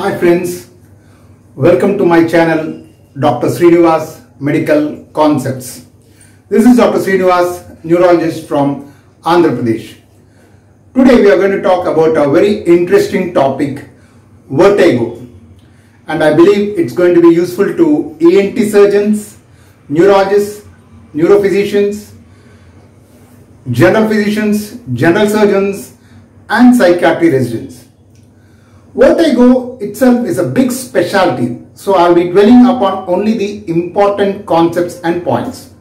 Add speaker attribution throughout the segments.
Speaker 1: Hi friends, welcome to my channel Dr. Sreenivas Medical Concepts. This is Dr. Sreenivas, neurologist from Andhra Pradesh. Today we are going to talk about a very interesting topic, vertigo. And I believe it's going to be useful to ENT surgeons, neurologists, neurophysicians, general physicians, general surgeons and psychiatry residents. Vertigo itself is a big specialty, so I'll be dwelling upon only the important concepts and points.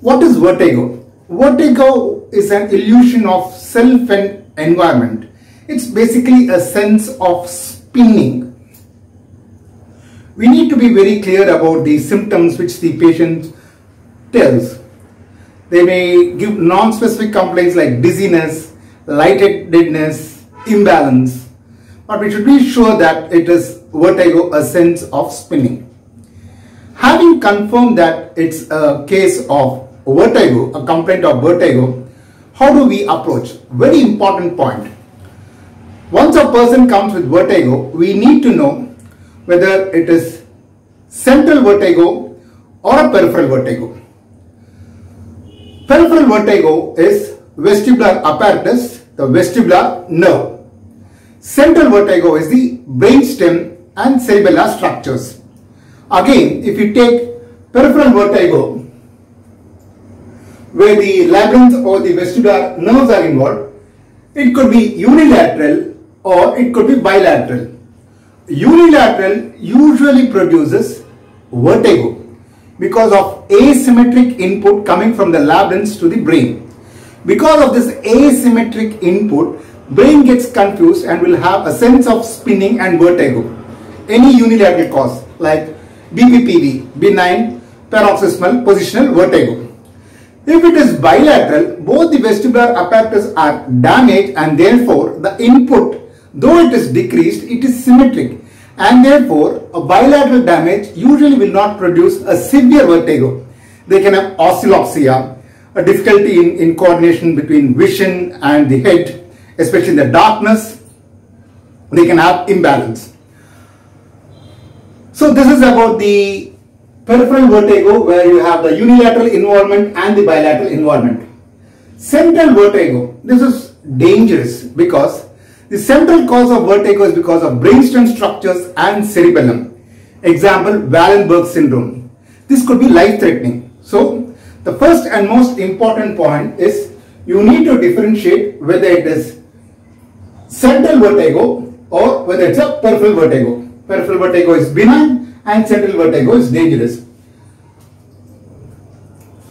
Speaker 1: What is vertigo? Vertigo is an illusion of self and environment. It's basically a sense of spinning. We need to be very clear about the symptoms which the patient tells. They may give non-specific complaints like dizziness, lightheadedness, imbalance, but we should be sure that it is vertigo, a sense of spinning. Having confirmed that it's a case of vertigo, a complaint of vertigo, how do we approach? Very important point. Once a person comes with vertigo, we need to know whether it is central vertigo or a peripheral vertigo. Peripheral vertigo is vestibular apparatus, the vestibular nerve. Central vertigo is the brainstem and cerebellar structures. Again, if you take peripheral vertigo, where the labyrinth or the vestibular nerves are involved, it could be unilateral or it could be bilateral. Unilateral usually produces vertigo because of asymmetric input coming from the labyrinths to the brain. Because of this asymmetric input, brain gets confused and will have a sense of spinning and vertigo. Any unilateral cause like BPPV, benign paroxysmal positional vertigo. If it is bilateral, both the vestibular apparatus are damaged and therefore the input, though it is decreased, it is symmetric and therefore a bilateral damage usually will not produce a severe vertigo. They can have oscillopsia, a difficulty in, in coordination between vision and the head, especially in the darkness. They can have imbalance. So this is about the peripheral vertigo where you have the unilateral involvement and the bilateral involvement. Central vertigo, this is dangerous because the central cause of vertigo is because of brainstem structures and cerebellum. Example, Wallenberg syndrome. This could be life-threatening. So, the first and most important point is you need to differentiate whether it is central vertigo or whether it's a peripheral vertigo. Peripheral vertigo is benign and central vertigo is dangerous.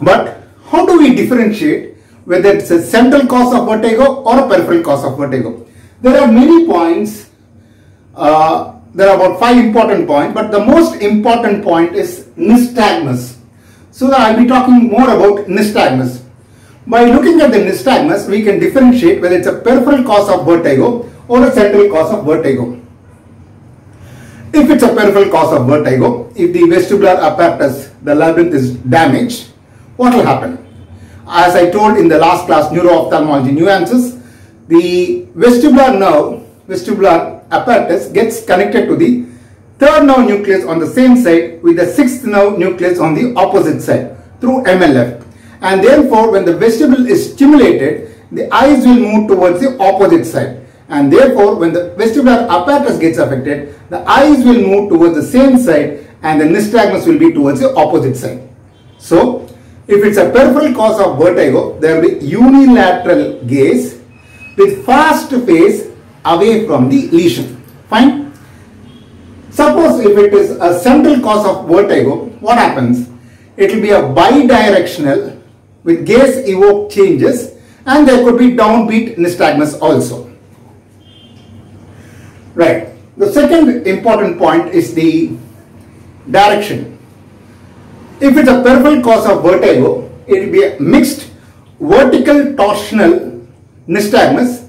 Speaker 1: But how do we differentiate whether it's a central cause of vertigo or a peripheral cause of vertigo? There are many points. Uh, there are about five important points, but the most important point is nystagmus. So I'll be talking more about nystagmus. By looking at the nystagmus, we can differentiate whether it's a peripheral cause of vertigo or a central cause of vertigo. If it's a peripheral cause of vertigo, if the vestibular apparatus, the labyrinth is damaged, what will happen? As I told in the last class, neuro-ophthalmology nuances, the vestibular nerve, vestibular apparatus gets connected to the third nerve nucleus on the same side with the sixth nerve nucleus on the opposite side through MLF. And therefore, when the vestibule is stimulated, the eyes will move towards the opposite side. And therefore, when the vestibular apparatus gets affected, the eyes will move towards the same side and the nystagmus will be towards the opposite side. So, if it's a peripheral cause of vertigo, there will be unilateral gaze with fast phase away from the lesion. Fine? Suppose if it is a central cause of vertigo, what happens? It will be a bidirectional with gaze evoked changes and there could be downbeat nystagmus also. Right. The second important point is the direction. If it's a peripheral cause of vertigo, it will be a mixed vertical torsional nystagmus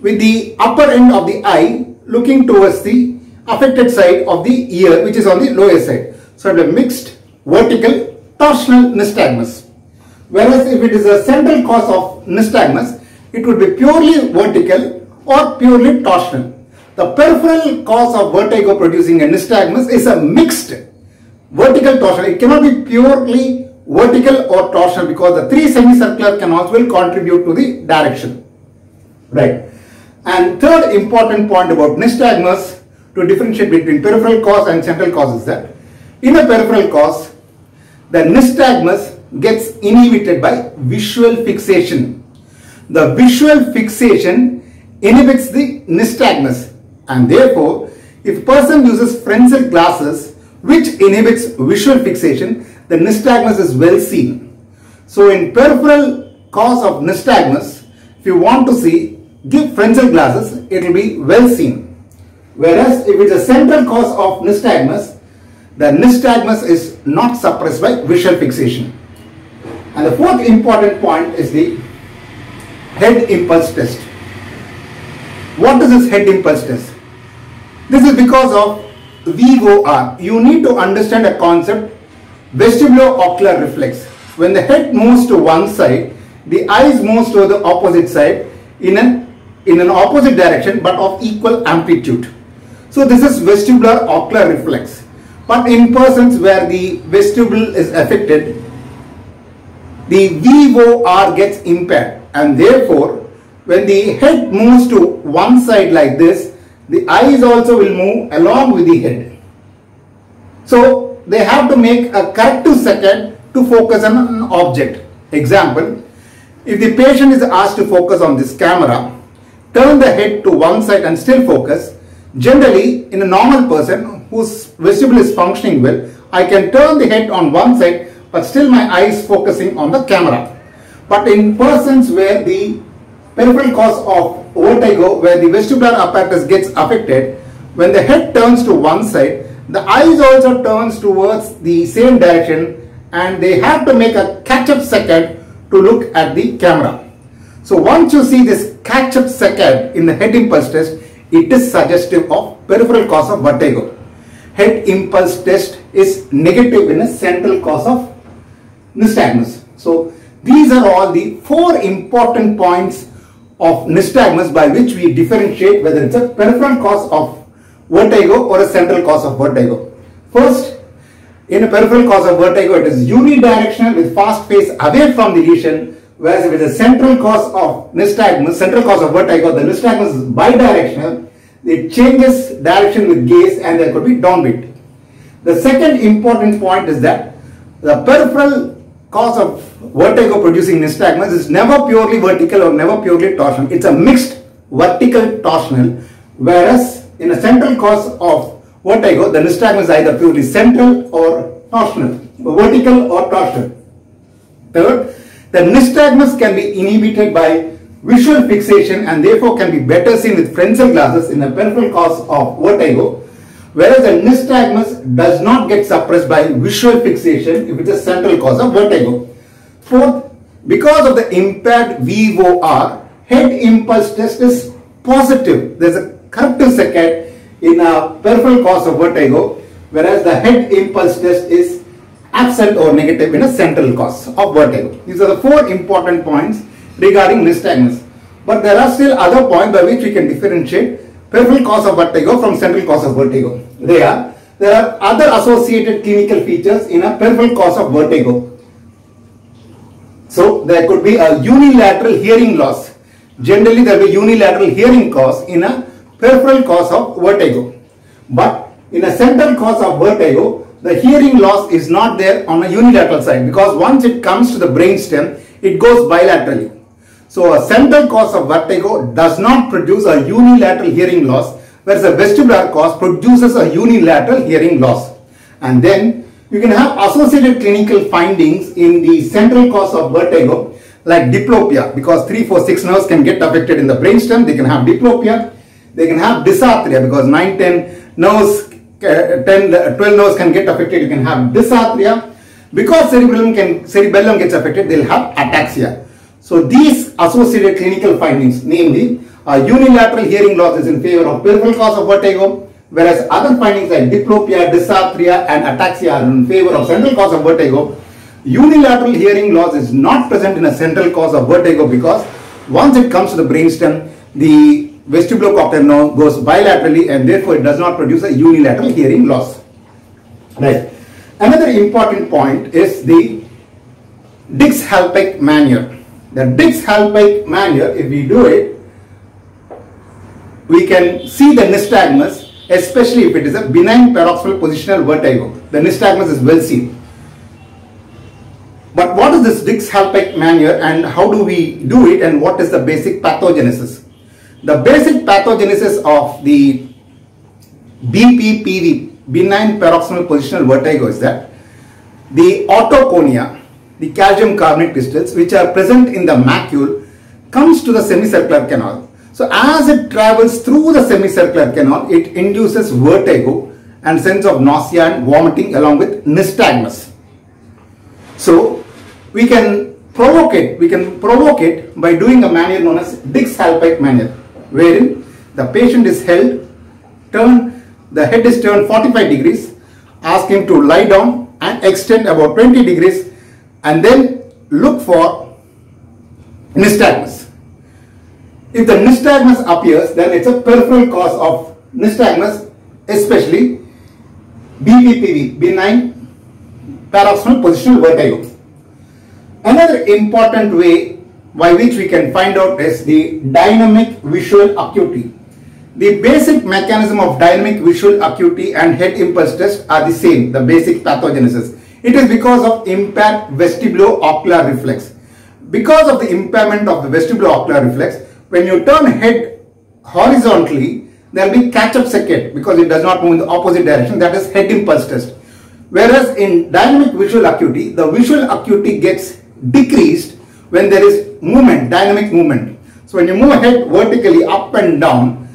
Speaker 1: with the upper end of the eye looking towards the affected side of the ear which is on the lower side. So it will be mixed vertical torsional nystagmus. Whereas if it is a central cause of nystagmus, it would be purely vertical or purely torsional. the peripheral cause of vertigo producing a nystagmus is a mixed vertical torsional. It cannot be purely vertical or torsional because the three semicircular canals will contribute to the direction. Right. And third important point about nystagmus to differentiate between peripheral cause and central cause is that in a peripheral cause, the nystagmus gets inhibited by visual fixation. The visual fixation inhibits the nystagmus and therefore if person uses Frenzel glasses which inhibits visual fixation, the nystagmus is well seen. So in peripheral cause of nystagmus, if you want to see, give Frenzel glasses, it will be well seen. Whereas if it's a central cause of nystagmus, the nystagmus is not suppressed by visual fixation. And the fourth important point is the head impulse test. What is this head impulse test? This is because of VOR. You need to understand a concept vestibulo-ocular reflex. When the head moves to one side, the eyes moves to the opposite side in an in an opposite direction but of equal amplitude. So this is vestibular ocular reflex. But in persons where the vestibule is affected, the VOR gets impaired and therefore when the head moves to one side like this, the eyes also will move along with the head. So they have to make a corrective saccade to focus on an object. Example, if the patient is asked to focus on this camera, turn the head to one side and still focus, generally in a normal person whose vestibule is functioning well, I can turn the head on one side but still my eyes focusing on the camera. But in persons where the peripheral cause of vertigo, where the vestibular apparatus gets affected, when the head turns to one side, the eyes also turns towards the same direction and they have to make a catch-up saccade to look at the camera. So once you see this catch-up saccade in the head impulse test, it is suggestive of peripheral cause of vertigo. Head impulse test is negative in a central cause of nystagmus. So these are all the four important points of nystagmus by which we differentiate whether it's a peripheral cause of vertigo or a central cause of vertigo. First, in a peripheral cause of vertigo, it is unidirectional with fast phase away from the lesion, whereas is a central cause of nystagmus, central cause of vertigo, the nystagmus is bidirectional, it changes direction with gaze and there could be downbeat. The second important point is that the peripheral cause of vertigo producing nystagmus is never purely vertical or never purely torsional. It's a mixed vertical torsional, whereas in a central cause of vertigo, the nystagmus is either purely central or torsional, vertical or torsional. Third, the nystagmus can be inhibited by visual fixation and therefore can be better seen with Frenzel glasses in a peripheral cause of vertigo, whereas the nystagmus does not get suppressed by visual fixation if it is a central cause of vertigo. Fourth, because of the impaired VOR, head impulse test is positive. There is a corrective saccade in a peripheral cause of vertigo, whereas the head impulse test is absent or negative in a central cause of vertigo. These are the four important points regarding nystagmus. But there are still other points by which we can differentiate peripheral cause of vertigo from central cause of vertigo. They are, there are other associated clinical features in a peripheral cause of vertigo. So there could be a unilateral hearing loss. Generally there will be unilateral hearing cause in a peripheral cause of vertigo. But in a central cause of vertigo, the hearing loss is not there on a unilateral side because once it comes to the brainstem, it goes bilaterally. So a central cause of vertigo does not produce a unilateral hearing loss, whereas a vestibular cause produces a unilateral hearing loss. And then you can have associated clinical findings in the central cause of vertigo like diplopia because 3, 4, 6 nerves can get affected in the brainstem. They can have diplopia. They can have dysarthria because 9, 10 nerves, uh, 10, 12 nerves can get affected. You can have dysarthria. Because cerebellum, can, cerebellum gets affected, they'll have ataxia. So these associated clinical findings, namely uh, unilateral hearing loss is in favor of peripheral cause of vertigo, whereas other findings like diplopia, dysarthria and ataxia are in favor of central cause of vertigo. Unilateral hearing loss is not present in a central cause of vertigo because once it comes to the brainstem, the vestibulocochlear nerve goes bilaterally and therefore it does not produce a unilateral hearing loss. Right. Another important point is the Dix-Hallpike maneuver. The Dix-Hallpike maneuver, if we do it, we can see the nystagmus, especially if it is a benign paroxysmal positional vertigo. The nystagmus is well seen. But what is this Dix-Hallpike maneuver and how do we do it and what is the basic pathogenesis? The basic pathogenesis of the BPPV, benign paroxysmal positional vertigo is that the otoconia, the calcium carbonate crystals which are present in the macule comes to the semicircular canal. So as it travels through the semicircular canal, it induces vertigo and sense of nausea and vomiting along with nystagmus. So we can provoke it, we can provoke it by doing a maneuver known as Dix-Hallpike maneuver, wherein the patient is held, turn, the head is turned 45 degrees, ask him to lie down and extend about 20 degrees and then look for nystagmus. If the nystagmus appears, then it's a peripheral cause of nystagmus, especially BPPV, benign paroxysmal positional vertigo. Another important way by which we can find out is the dynamic visual acuity. The basic mechanism of dynamic visual acuity and head impulse test are the same, the basic pathogenesis. It is because of impaired vestibulo-ocular reflex. Because of the impairment of the vestibulo-ocular reflex, when you turn head horizontally, there will be catch-up second because it does not move in the opposite direction, that is head impulse test. Whereas in dynamic visual acuity, the visual acuity gets decreased when there is movement, dynamic movement. So when you move head vertically up and down,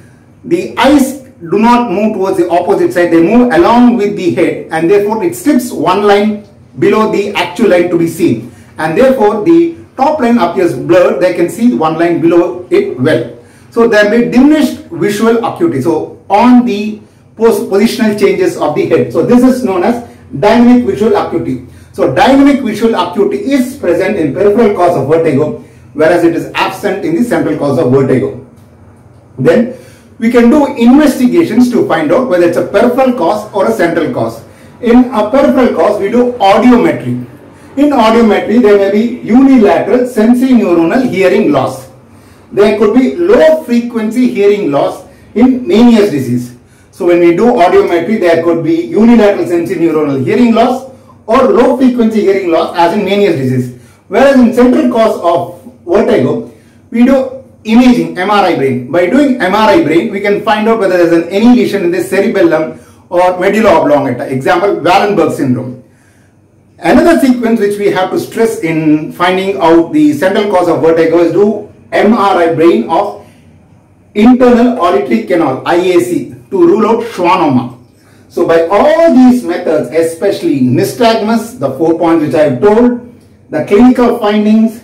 Speaker 1: the eyes do not move towards the opposite side, they move along with the head and therefore it slips one line below the actual line to be seen and therefore the top line appears blurred, they can see one line below it well. So there may diminished visual acuity. So on the post positional changes of the head. So this is known as dynamic visual acuity. So dynamic visual acuity is present in peripheral cause of vertigo whereas it is absent in the central cause of vertigo. Then we can do investigations to find out whether it's a peripheral cause or a central cause. In a peripheral cause we do audiometry. In audiometry there may be unilateral sensorineuronal hearing loss. There could be low frequency hearing loss in Meniere's disease. So when we do audiometry there could be unilateral sensorineuronal hearing loss or low frequency hearing loss as in Meniere's disease. Whereas in central cause of vertigo, we do imaging MRI brain. By doing MRI brain, we can find out whether there is an, any lesion in the cerebellum or medulla oblongata. Example, Wallenberg syndrome. Another sequence which we have to stress in finding out the central cause of vertigo is do MRI brain of internal auditory canal IAC to rule out schwannoma. So by all these methods, especially nystagmus, the four points which I have told, the clinical findings,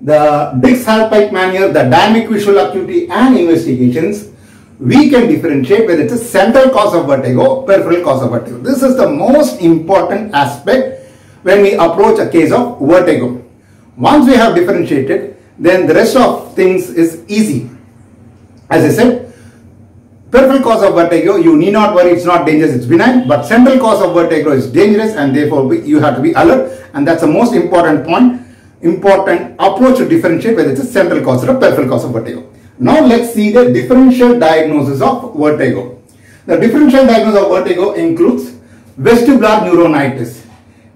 Speaker 1: the Dix-Hallpike maneuver, the dynamic visual acuity and investigations, we can differentiate whether it's a central cause of vertigo, peripheral cause of vertigo. This is the most important aspect when we approach a case of vertigo. Once we have differentiated, then the rest of things is easy. As I said, Peripheral cause of vertigo, you need not worry, it's not dangerous, it's benign, but central cause of vertigo is dangerous and therefore you have to be alert and that's the most important point, important approach to differentiate whether it's a central cause or a peripheral cause of vertigo. Now let's see the differential diagnosis of vertigo. The differential diagnosis of vertigo includes vestibular neuronitis.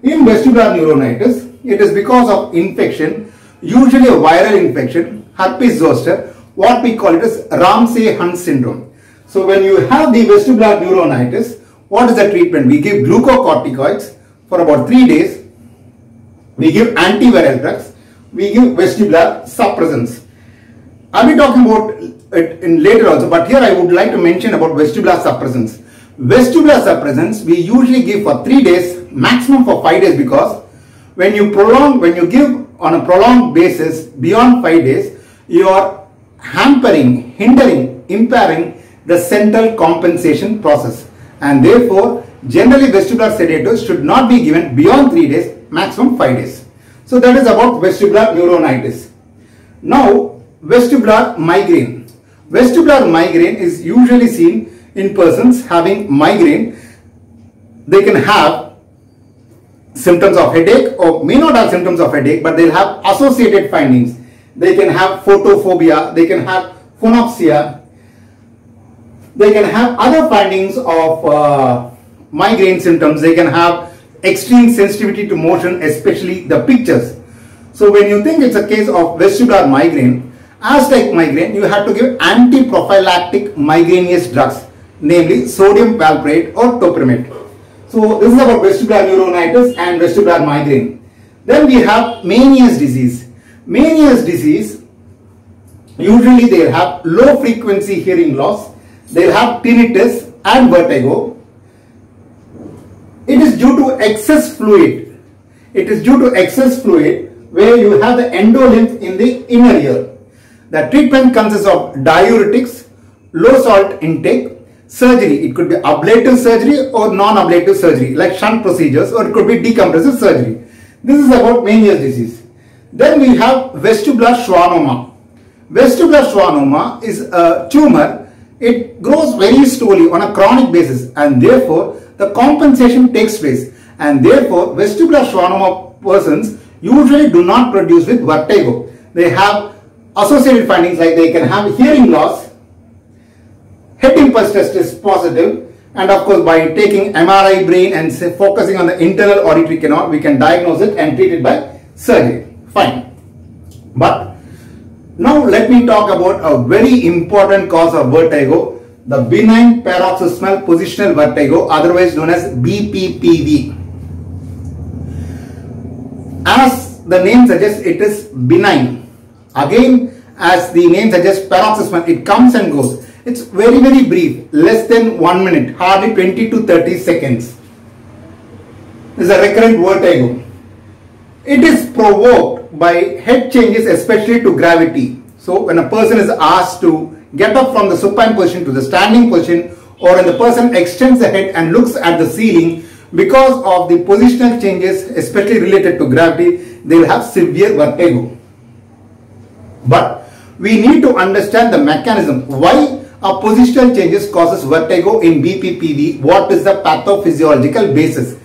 Speaker 1: In vestibular neuronitis, it is because of infection, usually a viral infection, herpes zoster, what we call it as Ramsay-Hunt syndrome. So when you have the vestibular neuronitis, what is the treatment? We give glucocorticoids for about 3 days. We give antiviral drugs. We give vestibular suppressants. I'll be talking about it in later also, but here I would like to mention about vestibular suppressants. Vestibular suppressants we usually give for 3 days, maximum for 5 days because when you prolong, when you give on a prolonged basis beyond 5 days, you are hampering, hindering, impairing the central compensation process and therefore generally vestibular sedatives should not be given beyond 3 days maximum 5 days. So that is about vestibular neuronitis. Now vestibular migraine. Vestibular migraine is usually seen in persons having migraine. They can have symptoms of headache or may not have symptoms of headache, but they'll have associated findings. They can have photophobia, they can have phonopsia, they can have other findings of uh, migraine symptoms. They can have extreme sensitivity to motion, especially the pictures. So when you think it's a case of vestibular migraine, as like migraine, you have to give anti-prophylactic migraneous drugs, namely sodium valproate or topiramate. So this is about vestibular neuronitis and vestibular migraine. Then we have Meniere's disease. Meniere's disease, usually they have low frequency hearing loss, they have tinnitus and vertigo. It is due to excess fluid. It is due to excess fluid where you have the endolymph in the inner ear. The treatment consists of diuretics, low salt intake, surgery. It could be ablative surgery or non-ablative surgery like shunt procedures or it could be decompressive surgery. This is about Meniere's disease. Then we have vestibular schwannoma. Vestibular schwannoma is a tumor. It grows very slowly on a chronic basis and therefore the compensation takes place and therefore vestibular schwannoma persons usually do not produce with vertigo. They have associated findings like they can have hearing loss, head impulse test is positive, and of course by taking MRI brain and focusing on the internal auditory canal, we can diagnose it and treat it by surgery. Fine. But now let me talk about a very important cause of vertigo, the benign paroxysmal positional vertigo, otherwise known as BPPV. As the name suggests, it is benign Again, as the name suggests, paroxysmal, it comes and goes. It's very, very brief, less than one minute, hardly 20 to 30 seconds. Is a recurrent vertigo. It is provoked by head changes, especially to gravity. So, when a person is asked to get up from the supine position to the standing position, or when the person extends the head and looks at the ceiling, because of the positional changes, especially related to gravity, they will have severe vertigo. But we need to understand the mechanism. Why a positional changes causes vertigo in BPPV? What is the pathophysiological basis?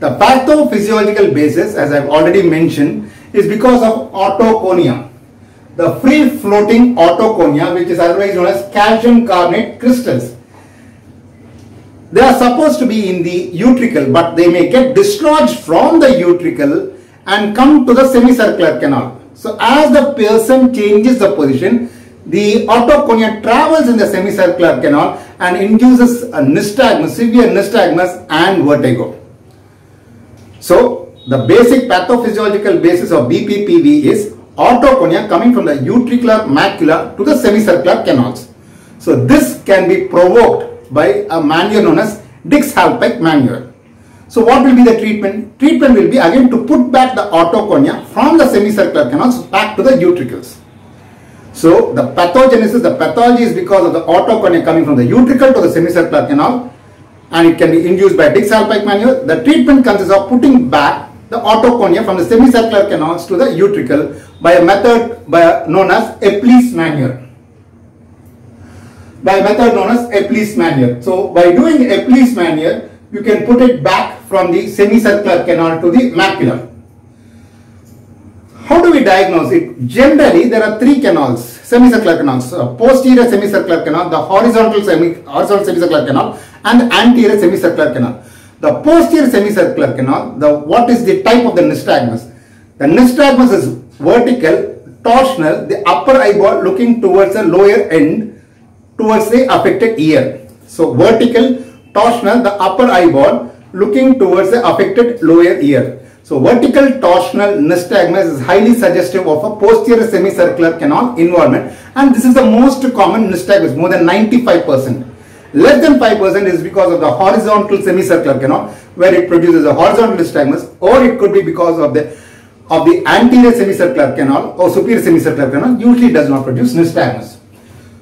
Speaker 1: The pathophysiological basis, as I've already mentioned, is because of otoconia. The free-floating otoconia, which is otherwise known as calcium carbonate crystals. They are supposed to be in the utricle, but they may get dislodged from the utricle and come to the semicircular canal. So as the person changes the position, the otoconia travels in the semicircular canal and induces a nystagmus, severe nystagmus and vertigo. So the basic pathophysiological basis of BPPV is otoconia coming from the utricular macula to the semicircular canals. So this can be provoked by a maneuver known as Dix-Hallpike maneuver. So what will be the treatment? Treatment will be again to put back the otoconia from the semicircular canals back to the utricles. So the pathogenesis, the pathology is because of the otoconia coming from the utricle to the semicircular canal and it can be induced by Dix-Hallpike maneuver. The treatment consists of putting back the otoconia from the semicircular canals to the utricle by a method by a, known as Epley's maneuver. By a method known as Epley's maneuver. So by doing Epley's maneuver, you can put it back from the semicircular canal to the macula. How do we diagnose it? Generally, there are three canals, semicircular canals. Uh, posterior semicircular canal, the horizontal, semi, horizontal semicircular canal and anterior semicircular canal. The posterior semicircular canal, the what is the type of the nystagmus? The nystagmus is vertical, torsional, the upper eyeball looking towards the lower end, towards the affected ear. So vertical, torsional, the upper eyeball looking towards the affected lower ear. So vertical torsional nystagmus is highly suggestive of a posterior semicircular canal involvement and this is the most common nystagmus, more than 95%. Less than 5% is because of the horizontal semicircular canal where it produces a horizontal nystagmus or it could be because of the of the anterior semicircular canal or superior semicircular canal usually does not produce nystagmus.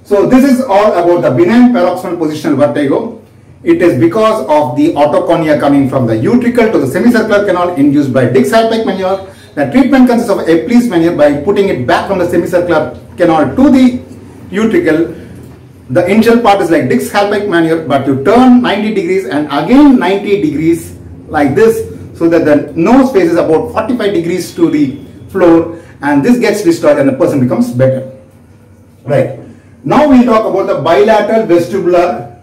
Speaker 1: So this is all about the benign paroxysmal positional vertigo. It is because of the otoconia coming from the utricle to the semicircular canal induced by Dix-Hallpike maneuver. The treatment consists of a Epley's maneuver by putting it back from the semicircular canal to the utricle the initial part is like Dix-Hallpike maneuver, but you turn 90 degrees and again 90 degrees like this, so that the nose faces about 45 degrees to the floor, and this gets destroyed and the person becomes better. Right. Now we talk about the bilateral vestibular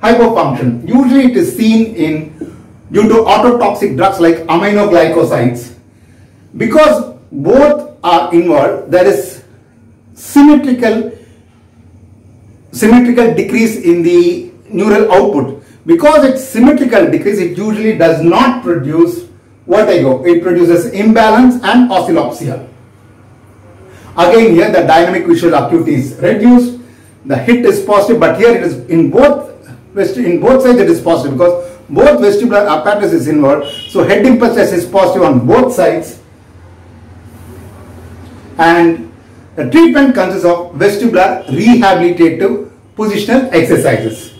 Speaker 1: hypofunction. Usually it is seen in due to ototoxic drugs like aminoglycosides. Because both are involved, there is symmetrical symmetrical decrease in the neural output. Because it's symmetrical decrease, it usually does not produce vertigo. It produces imbalance and oscillopsia. Again here the dynamic visual acuity is reduced. The hit is positive but here it is in both in both sides it is positive because both vestibular apparatus is involved. So head impulse is positive on both sides. And the treatment consists of vestibular rehabilitative positional exercises.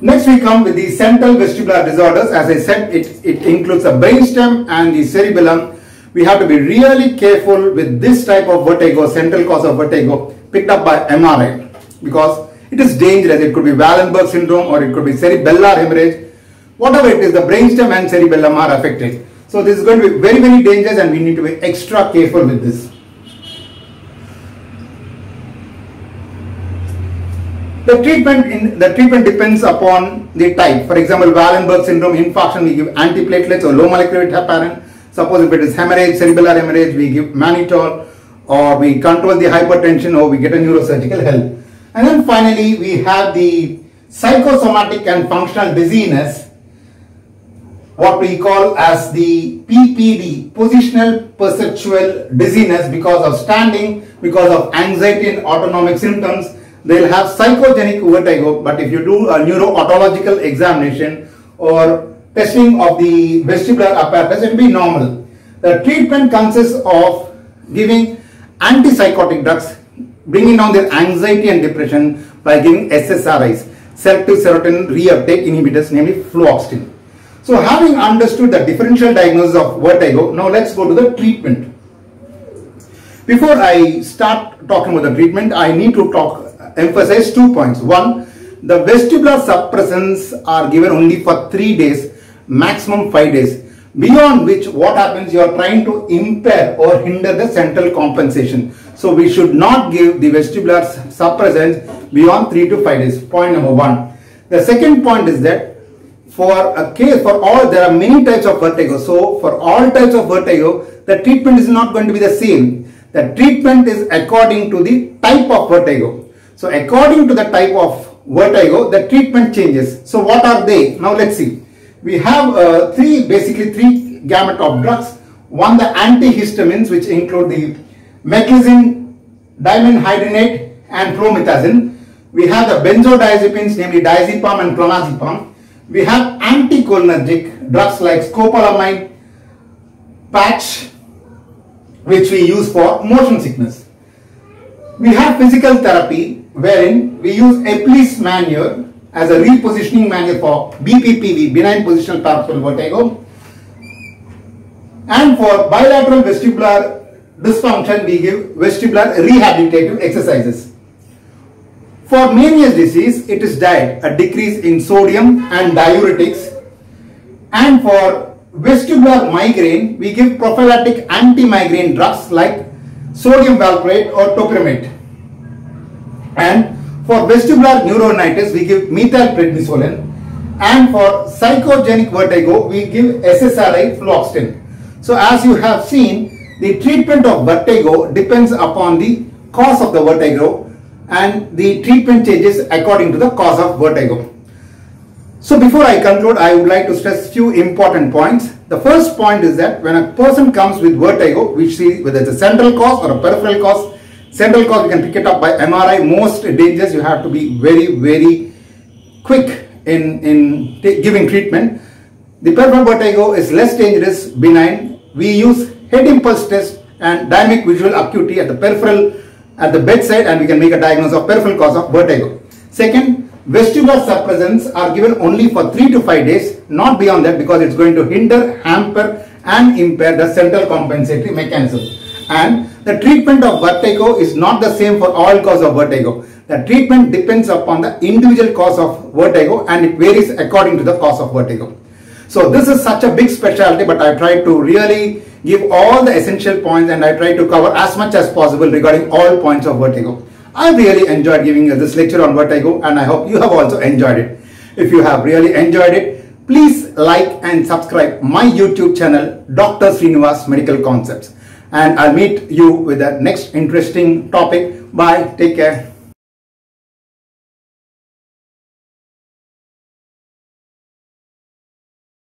Speaker 1: Next we come with the central vestibular disorders. As I said, it, it includes the brainstem and the cerebellum. We have to be really careful with this type of vertigo, central cause of vertigo picked up by MRI because it is dangerous. It could be Wallenberg syndrome or it could be cerebellar hemorrhage. Whatever it is, the brainstem and cerebellum are affected. So this is going to be very, very dangerous and we need to be extra careful with this. The treatment in the treatment depends upon the type. For example, Wallenberg syndrome infarction, we give antiplatelets or low molecular weight heparin. Suppose if it is hemorrhage, cerebellar hemorrhage, we give mannitol or we control the hypertension or we get a neurosurgical help. And then finally, we have the psychosomatic and functional dizziness, what we call as the PPD, positional perceptual dizziness because of standing, because of anxiety and autonomic symptoms, they'll have psychogenic vertigo, but if you do a neuro-otological examination or testing of the vestibular apparatus, it will be normal. The treatment consists of giving antipsychotic drugs, bringing down their anxiety and depression by giving SSRIs, selective serotonin reuptake inhibitors, namely fluoxetine. So having understood the differential diagnosis of vertigo, now let's go to the treatment. Before I start talking about the treatment, I need to talk emphasize two points. One, the vestibular suppressants are given only for three days, maximum five days. Beyond which, what happens? You are trying to impair or hinder the central compensation. So we should not give the vestibular suppressants beyond three to five days. Point number one. The second point is that for a case, for all, there are many types of vertigo. So for all types of vertigo, the treatment is not going to be the same. The treatment is according to the type of vertigo. So according to the type of vertigo, the treatment changes. So what are they? Now let's see. We have uh, three, basically three gamut of drugs. One, the antihistamines, which include the meclizine, dimenhydrinate, and promethazine. We have the benzodiazepines, namely diazepam and clonazepam. We have anticholinergic drugs like scopolamine patch, which we use for motion sickness. We have physical therapy, wherein we use Epley's maneuver as a repositioning maneuver for BPPV, benign positional partial vertigo. And for bilateral vestibular dysfunction, we give vestibular rehabilitative exercises. For Meniere's disease, it is diet, a decrease in sodium and diuretics. And for vestibular migraine, we give prophylactic anti-migraine drugs like sodium valproate or topiramate. And for vestibular neuronitis, we give methylprednisolone. And for psychogenic vertigo, we give SSRI fluoxetine. So as you have seen, the treatment of vertigo depends upon the cause of the vertigo and the treatment changes according to the cause of vertigo. So before I conclude, I would like to stress few important points. The first point is that when a person comes with vertigo, we see whether it's a central cause or a peripheral cause, Central cause you can pick it up by MRI. Most dangers you have to be very, very quick in, in giving treatment. The peripheral vertigo is less dangerous, benign. We use head impulse test and dynamic visual acuity at the peripheral at the bedside and we can make a diagnosis of peripheral cause of vertigo. Second, vestibular suppressants are given only for 3 to 5 days, not beyond that because it's going to hinder, hamper and impair the central compensatory mechanism. And the treatment of vertigo is not the same for all cause of vertigo. The treatment depends upon the individual cause of vertigo and it varies according to the cause of vertigo. So this is such a big specialty but I try to really give all the essential points and I try to cover as much as possible regarding all points of vertigo. I really enjoyed giving you this lecture on vertigo and I hope you have also enjoyed it. If you have really enjoyed it, please like and subscribe my YouTube channel Dr. Sreenivas Medical Concepts and I'll meet you with the next interesting topic. Bye. Take care.